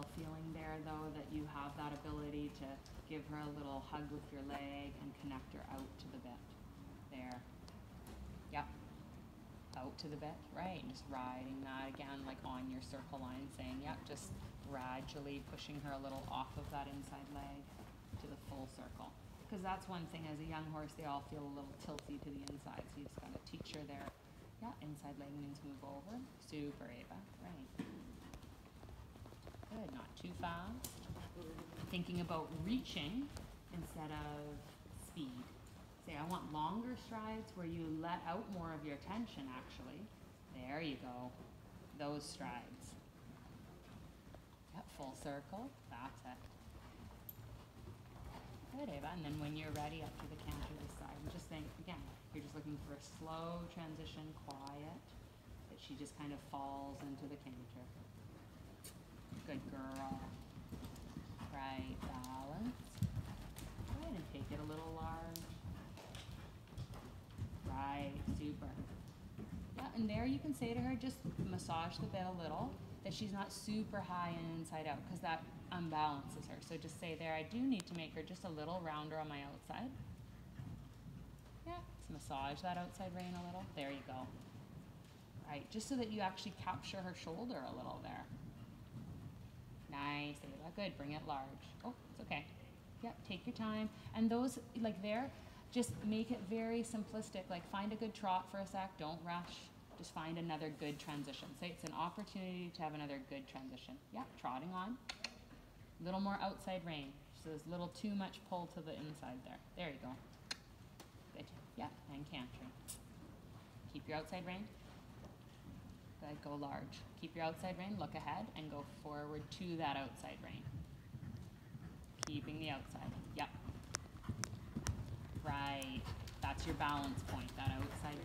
still feeling there though that you have that ability to give her a little hug with your leg and connect her out to the bit. There. Yep. Out to the bit. Right. And Just riding that again like on your circle line saying, yep, just gradually pushing her a little off of that inside leg to the full circle. Because that's one thing as a young horse, they all feel a little tilty to the inside. So you just got to teach her there. Yeah, inside leg means move over. Super, Eeva. Right. Not too fast. Thinking about reaching instead of speed. Say, I want longer strides where you let out more of your tension, actually. There you go. Those strides. Yep, full circle. That's it. Good, Eeva. And then when you're ready, up to the canter this side. And just think, again, you're just looking for a slow transition, quiet, that she just kind of falls into the canter. Good girl. Right, balance. Good, and take it a little large. Right, super. Yeah, and there you can say to her, just massage the bit a little, that she's not super high and inside out, because that unbalances her. So just say there, I do need to make her just a little rounder on my outside. Yeah, massage that outside rein a little. There you go. Right, just so that you actually capture her shoulder a little there. Eeva. Good. Bring it large. Oh, it's okay. Yep, take your time. And those, like there, just make it very simplistic. Like find a good trot for a sec. Don't rush. Just find another good transition. Say it's an opportunity to have another good transition. Yep, trotting on. A little more outside rein. So there's a little too much pull to the inside there. There you go. Good. Yep, and cantering. Keep your outside rein. Good, go large. Keep your outside rein, look ahead, and go forward to that outside rein. Keeping the outside. Yep. Right. That's your balance point, that outside